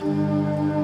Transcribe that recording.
Música